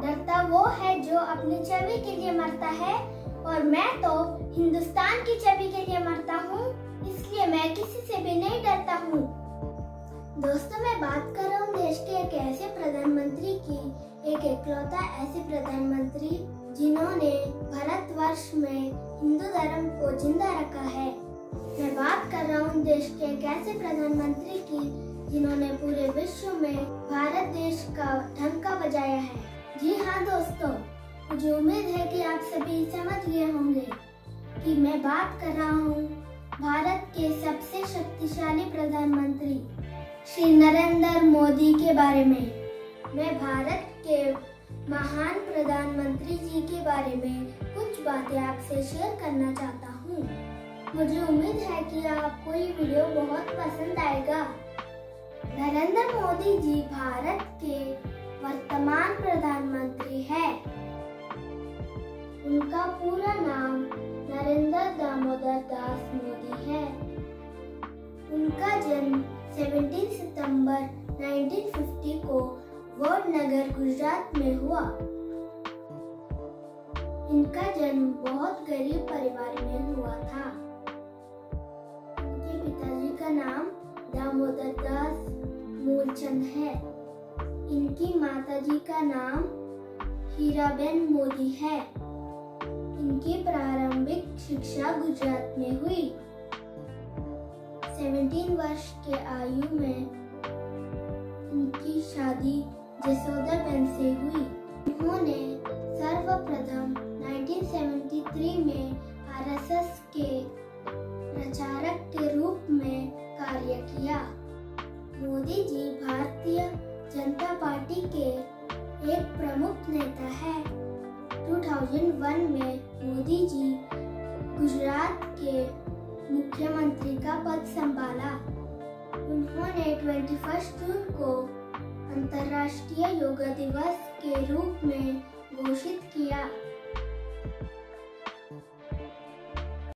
डरता वो है जो अपनी छवि के लिए मरता है। और मैं तो हिंदुस्तान की छवि के लिए मरता हूँ, इसलिए मैं किसी से भी नहीं डरता हूँ। दोस्तों, मैं बात कर रहा हूँ देश के एक ऐसे प्रधानमंत्री की, एक एकलौता ऐसे प्रधानमंत्री जिन्होंने भारतवर्ष में हिंदू धर्म को ज़िंदा रखा है। मैं बात कर रहा हूँ देश के एक ऐसे प्रधानमंत्री की, जिन्होंने पूरे विश्व में भारत देश का ढंका बजाया है। जी हाँ दोस्तों, मुझे उम्मीद है कि आप सभी समझ गए होंगे कि मैं बात कर रहा हूँ भारत के सबसे शक्तिशाली प्रधानमंत्री श्री नरेंद्र मोदी के बारे में। मैं भारत के महान प्रधानमंत्री जी के बारे में कुछ बातें आपसे शेयर करना चाहता हूँ। मुझे उम्मीद है कि आपको ये वीडियो बहुत पसंद आएगा। नरेंद्र मोदी जी भारत के वर्तमान प्रधानमंत्री है। उनका पूरा नाम नरेंद्र दामोदर दास मोदी है। उनका जन्म 17 सितंबर 1950 को वडनगर गुजरात में हुआ। इनका जन्म बहुत गरीब परिवार में हुआ था। उनके पिताजी का नाम दामोदर दास मूलचंद है। इनकी माताजी का नाम हीराबेन मोदी है। इनकी प्रारंभिक शिक्षा गुजरात में हुई। 17 वर्ष के आयु में इनकी शादी जसोदा बेन से हुई। उन्होंने सर्वप्रथम 1973 में आरएसएस के प्रचारक के रूप में कार्य किया। मोदी जी जनता पार्टी के एक प्रमुख नेता है। 2001 में मोदी जी गुजरात के मुख्यमंत्री का पद संभाला। उन्होंने 21 जून को अंतर्राष्ट्रीय योगा दिवस के रूप में घोषित